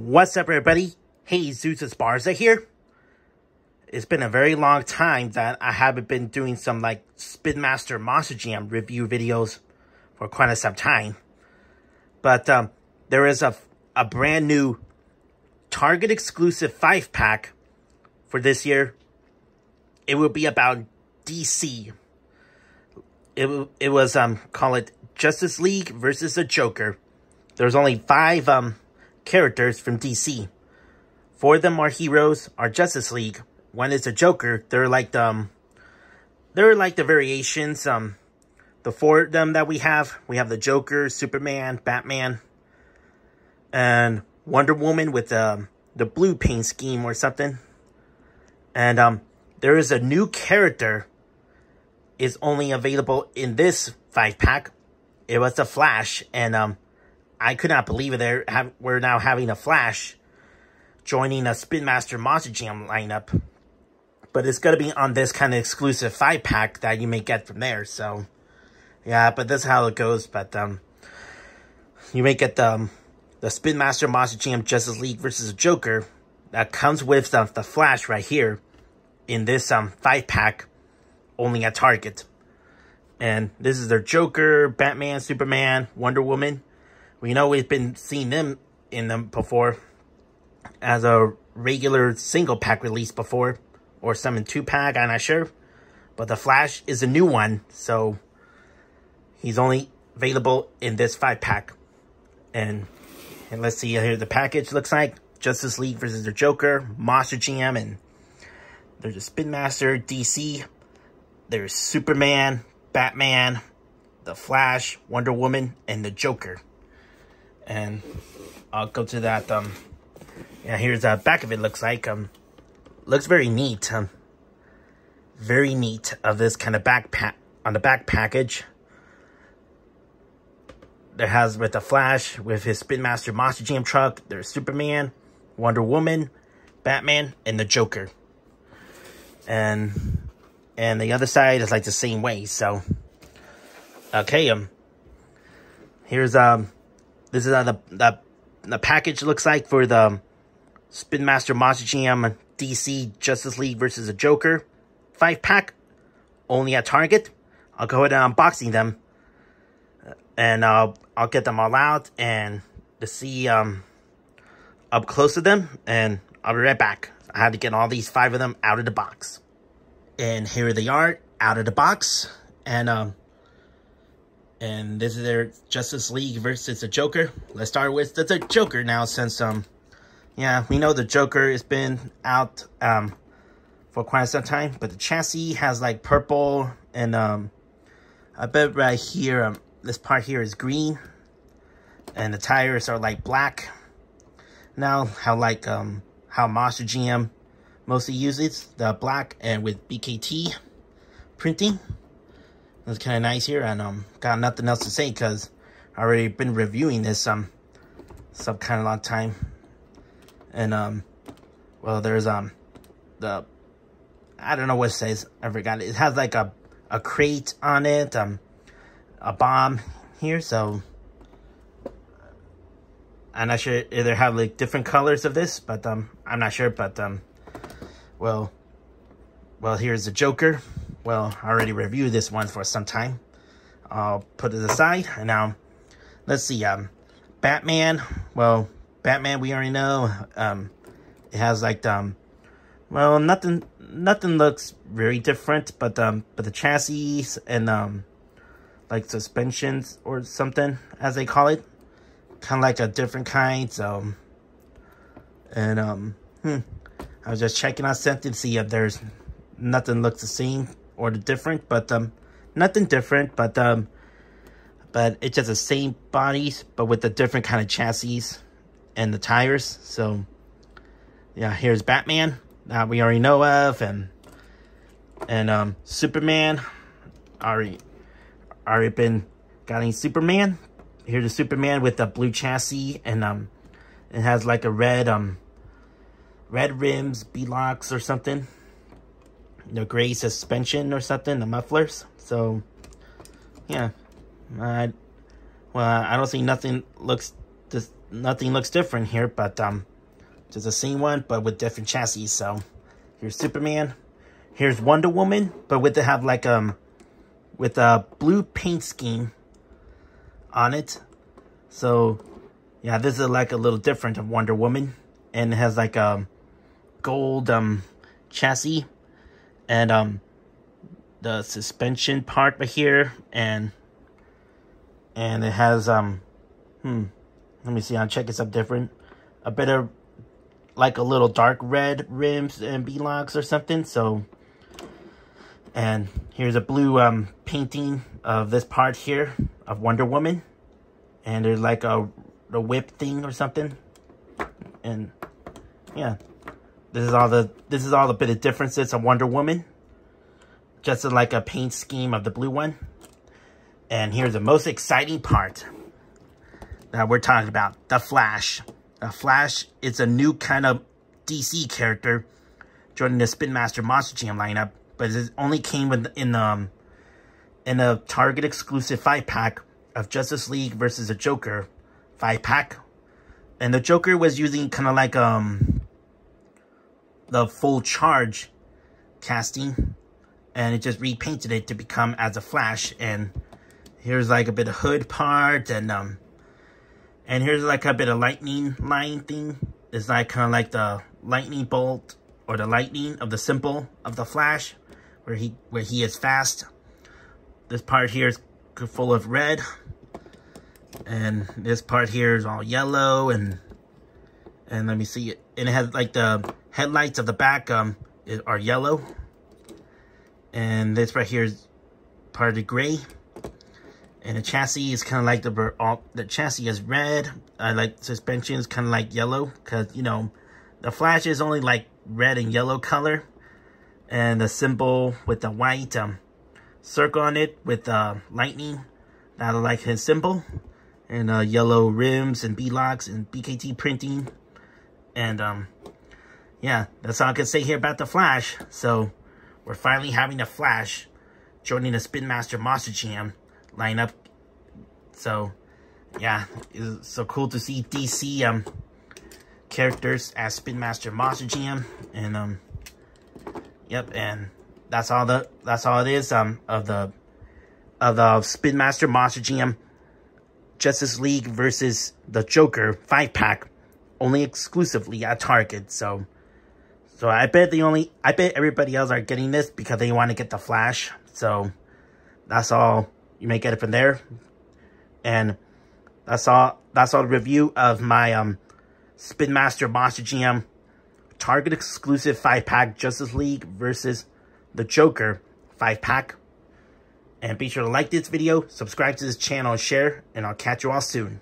What's up, everybody? Jesus Esparza here. It's been a very long time that I haven't been doing some, like, Spin Master Monster Jam review videos for quite some time. But, um, there is a, a brand new Target exclusive 5-pack for this year. It will be about DC. It, it was, um, call it Justice League versus the Joker. There's only five, um, characters from DC. Four of them are heroes, are Justice League. One is a Joker. They're like the, um, they're like the variations. Um, the four of them that we have, we have the Joker, Superman, Batman, and Wonder Woman with the um, the blue paint scheme or something. And um, there is a new character is only available in this five pack. It was the Flash, and um, I could not believe it. There, we're now having a Flash joining a Spin Master Monster Jam lineup. But it's going to be on this kind of exclusive 5-pack that you may get from there. So, yeah, but that's how it goes. But, um, you may get the, um, the Spin Master Monster Jam Justice League versus Joker that comes with the, the Flash right here in this um 5-pack only at Target. And this is their Joker, Batman, Superman, Wonder Woman, we know we've been seeing them in them before as a regular single pack release before or some in two pack, I'm not sure. But the Flash is a new one, so he's only available in this five pack. And and let's see here the package looks like. Justice League versus the Joker, Monster Jam, and there's a Spin Master, DC, there's Superman, Batman, the Flash, Wonder Woman, and the Joker and I'll go to that. Um, yeah, here's the back of it. Looks like um, looks very neat. Um, very neat of this kind of backpack on the back package. There has with the Flash with his Spin Master Monster Jam truck. There's Superman, Wonder Woman, Batman, and the Joker. And and the other side is like the same way. So okay, um, here's um this is how the, the, the package looks like for the Spin Master Monster Jam DC Justice League versus the Joker 5-pack. Only at Target. I'll go ahead and unboxing them. And uh, I'll get them all out and to see um, up close to them. And I'll be right back. I had to get all these five of them out of the box. And here they are out of the box. And um, and this is their Justice League versus the Joker. Let's start with the, the Joker now, since, um, yeah, we know the Joker has been out, um, for quite some time, but the chassis has, like, purple, and, um, I bet right here, um, this part here is green, and the tires are, like, black. Now, how, like, um, how Monster Jam mostly uses the black and with BKT printing. It's kind of nice here, and um, got nothing else to say because I already been reviewing this um, some kind of long time, and um, well, there's um, the I don't know what it says. I forgot. It has like a a crate on it, um, a bomb here, so I'm not sure if they have like different colors of this, but um, I'm not sure, but um, well, well, here's the Joker well, I already reviewed this one for some time. I'll put it aside. And now, let's see. Um, Batman. Well, Batman, we already know. Um, it has like um, well, nothing. Nothing looks very different, but um, but the chassis and um, like suspensions or something, as they call it, kind of like a different kind. So, and um, hmm, I was just checking out something to see if there's nothing looks the same or the different, but um, nothing different, but um, but it's just the same bodies, but with a different kind of chassis and the tires. So yeah, here's Batman that we already know of, and and um, Superman. Already, already been getting Superman. Here's the Superman with the blue chassis, and um, it has like a red um, red rims, B-locks or something the gray suspension or something, the mufflers. So, yeah. I, well, I don't see nothing looks nothing looks different here, but um, just the same one, but with different chassis. So here's Superman. Here's Wonder Woman, but with to have like um, with a blue paint scheme on it. So yeah, this is like a little different of Wonder Woman, and it has like a gold um chassis and um the suspension part right here and and it has um hmm let me see i'll check it up different. A bit of like a little dark red rims and b-locks or something so and here's a blue um painting of this part here of wonder woman. And there's like a, a whip thing or something. And yeah this is all the this is all the bit of differences of wonder woman just like a paint scheme of the blue one. And here's the most exciting part that we're talking about, The Flash. The Flash is a new kind of DC character joining the Spin Master Monster Jam lineup, but it only came with, in um in a Target exclusive five pack of Justice League versus the Joker five pack. And the Joker was using kind of like um the full charge casting and it just repainted it to become as a flash and here's like a bit of hood part and um and here's like a bit of lightning line thing. It's like kind of like the lightning bolt or the lightning of the symbol of the flash where he where he is fast. This part here is full of red and this part here is all yellow and and let me see it and it has like the headlights of the back um are yellow and this right here is part of the gray. And the chassis is kind of like the the chassis is red. I like suspension is kind of like yellow because you know the Flash is only like red and yellow color, and the symbol with the white um circle on it with uh, lightning. That I like his symbol, and uh, yellow rims and B locks and BKT printing, and um yeah, that's all I can say here about the Flash. So. We're finally having a Flash joining the Spin Master Monster Jam lineup. So, yeah, it's so cool to see DC um characters as Spin Master Monster Jam. And, um, yep, and that's all the, that's all it is, um, of the, of the Spin Master Monster Jam Justice League versus the Joker 5-pack, only exclusively at Target, so... So I bet the only, I bet everybody else are getting this because they want to get the Flash. So that's all. You may get it from there. And that's all, that's all the review of my um Spin Master Monster Jam Target exclusive 5-pack Justice League versus the Joker 5-pack. And be sure to like this video, subscribe to this channel, and share, and I'll catch you all soon.